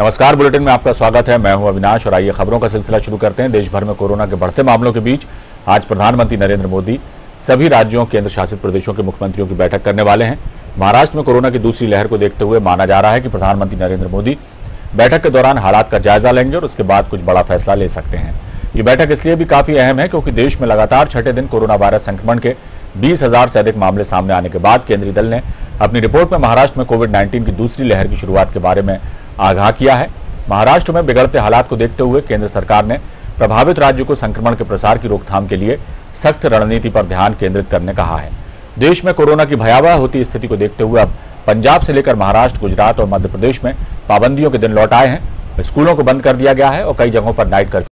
नमस्कार, बुलेटिन में आपका स्वागत है। मैं हूँ अविनाश और आइए खबरों का सिलसिला शुरू करते हैं। देश भर में कोरोना के बढ़ते मामलों के बीच आज प्रधानमंत्री नरेंद्र मोदी सभी राज्यों केंद्र शासित प्रदेशों के मुख्यमंत्रियों की बैठक करने वाले हैं। महाराष्ट्र में कोरोना की दूसरी लहर को देखते हुए माना जा रहा है कि प्रधानमंत्री नरेंद्र मोदी बैठक के दौरान हालात का जायजा लेंगे और उसके बाद कुछ बड़ा फैसला ले सकते हैं। ये बैठक इसलिए भी काफ़ी अहम है क्योंकि देश में लगातार छठे दिन कोरोना वायरस संक्रमण के बीस हज़ार से अधिक मामले सामने आने के बाद केंद्रीय दल ने अपनी रिपोर्ट में महाराष्ट्र में कोविड 19 की दूसरी लहर की शुरुआत के बारे में आगाह किया है। महाराष्ट्र में बिगड़ते हालात को देखते हुए केंद्र सरकार ने प्रभावित राज्यों को संक्रमण के प्रसार की रोकथाम के लिए सख्त रणनीति पर ध्यान केंद्रित करने कहा है। देश में कोरोना की भयावह होती स्थिति को देखते हुए अब पंजाब से लेकर महाराष्ट्र, गुजरात और मध्य प्रदेश में पाबंदियों के दिन लौट आए हैं। स्कूलों को बंद कर दिया गया है और कई जगहों पर नाइट कर्फ्यू